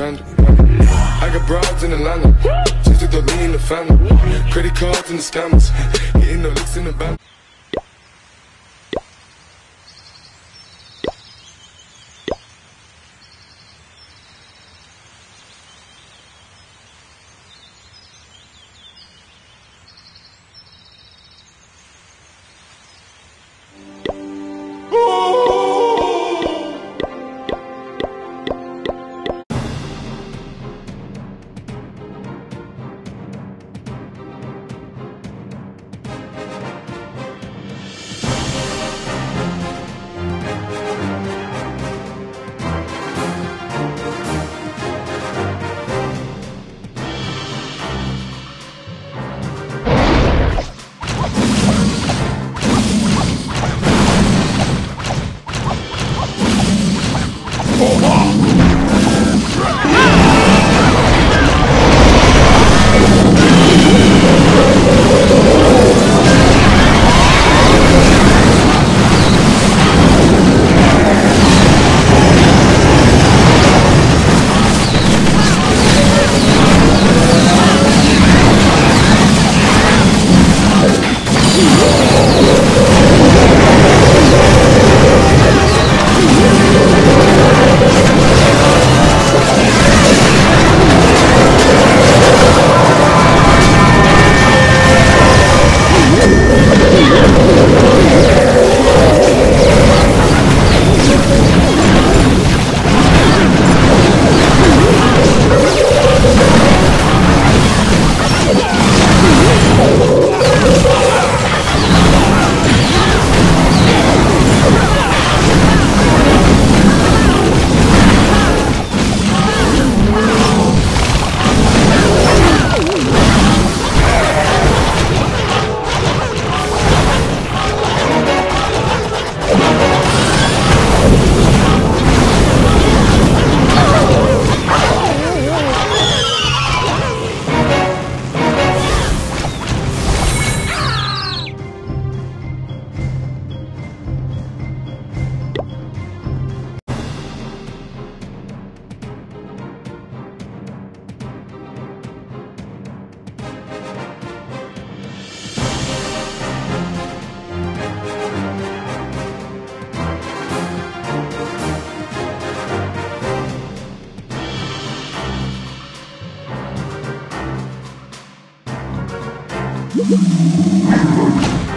panda. I got broads in Atlanta, just to the lean in the family. Credit cards and the scammers, hitting the licks in the band. Reload.